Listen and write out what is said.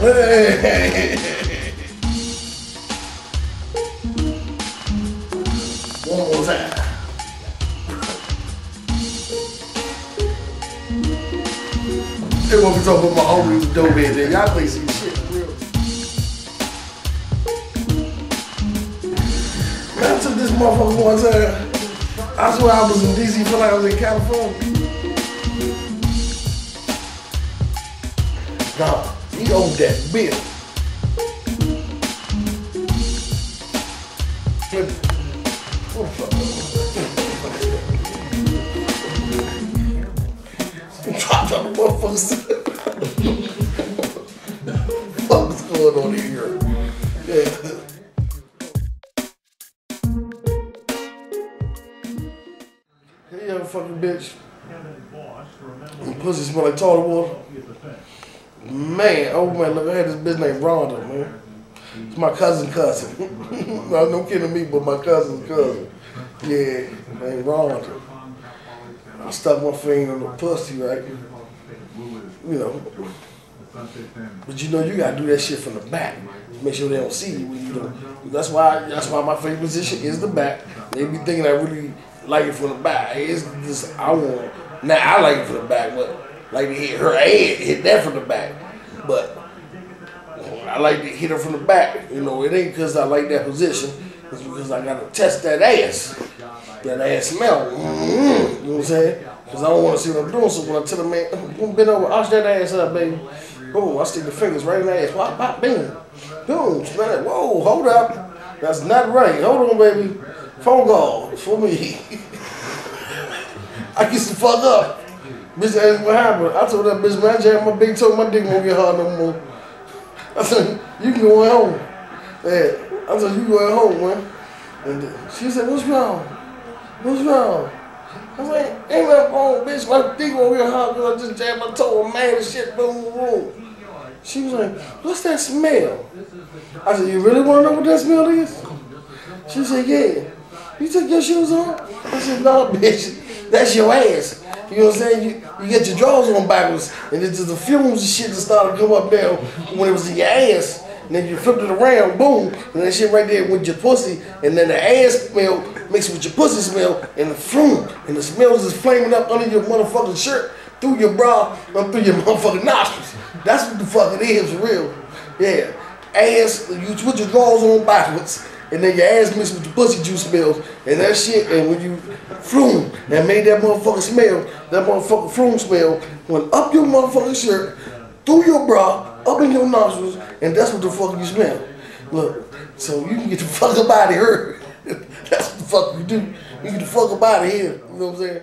One more time. Want me talking about my homies dope head there. Y'all play some shit real. Man, I took this motherfucker one time. I swear I was in DC feel like I was in California. Nah, he owed that bill. What the fuck? Dropped on the motherfuckers. What's going on here? Yeah. Hey, young fucking bitch. Pussy smell like toilet water. Man, oh man, look, I had this bitch named Rhonda, man. It's my cousin cousin. no, no kidding me, but my cousin's cousin. Yeah, named Rhonda. I stuck my finger in the pussy, right? You know. But you know you gotta do that shit from the back. Make sure they don't see you when you do. That's why that's why my favorite position is the back. They be thinking I really like it from the back. It's just I want now I like it from the back, but like to hit her head, hit that from the back. But I like to hit her from the back. You know, it ain't because I like that position. It's because I gotta test that ass. That ass smell. Mm-hmm. You know what I'm saying? Because I don't want to see what I'm doing. So when I tell the man, boom, bend over, arch that ass up, baby. Boom, I stick the fingers right in the ass. Pop, pop, bing. Boom, smell. Whoa, hold up. That's not right. Hold on, baby. Phone call for me. I get the fuck up. Bitch asked what happened. I told that bitch, man, I jammed my big toe, my dick won't get hard no more. I said, you can go home. Yeah. I said, you going home, man. And she said, what's wrong? What's wrong? I was like, ain't nothing wrong, bitch. My dick won't get hard because I just jammed my toe. I'm mad as shit. Boom, boom. She was like, what's that smell? I said, you really want to know what that smell is? She said, yeah. You took your shoes off? I said, no, bitch. That's your ass. You know what I'm saying? You, you get your drawers on backwards, and it's just the fumes and shit that started to come up there when it was in your ass. And then you flipped it around, boom, and that shit right there with your pussy, and then the ass smell mixed with your pussy smell, and the fume, and the smells is flaming up under your motherfucking shirt, through your bra, up through your motherfucking nostrils. That's what the fuck it is, real. Yeah. Ass, you put your drawers on backwards, and then your ass mixed with the pussy juice smells, and that shit, and when you flume, and made that motherfucker smell, that motherfucker flume smell, went up your motherfucking shirt, through your bra, up in your nostrils, and that's what the fuck you smell. Look, so you can get the fuck up out of here. that's what the fuck you do. You get the fuck up out of here. You know what I'm saying?